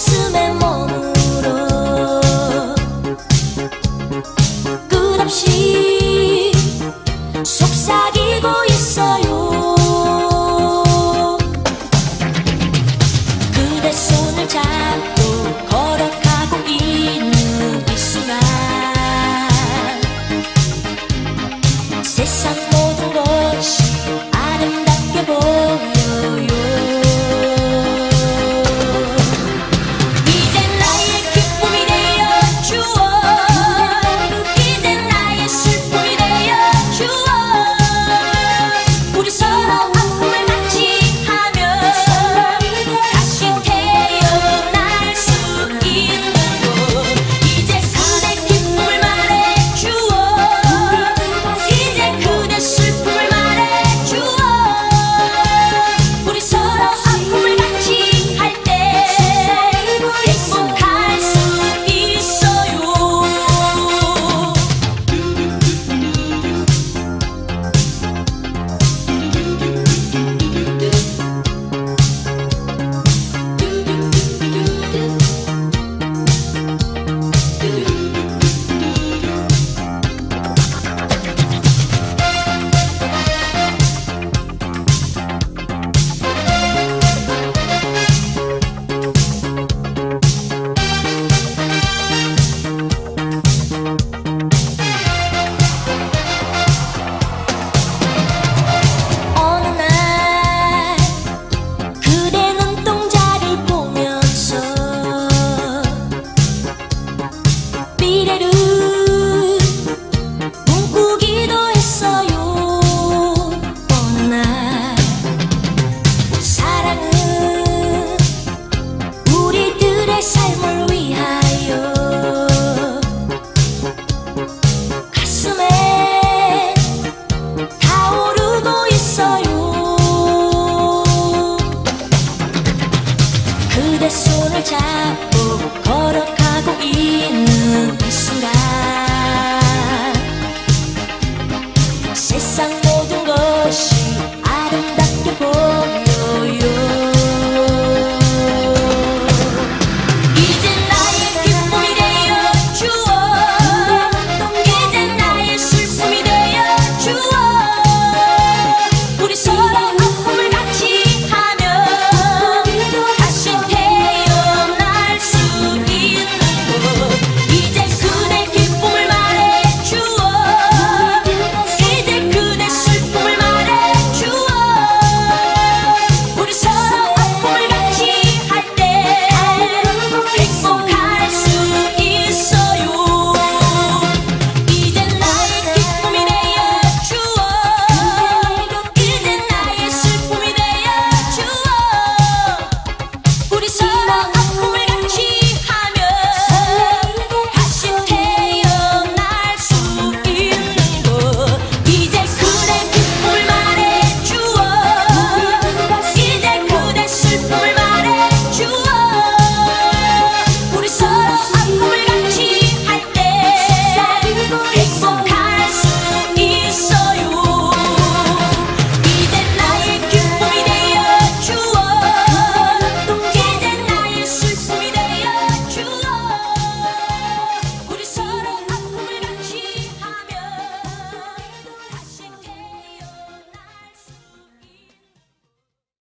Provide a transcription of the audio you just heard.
가슴에 머물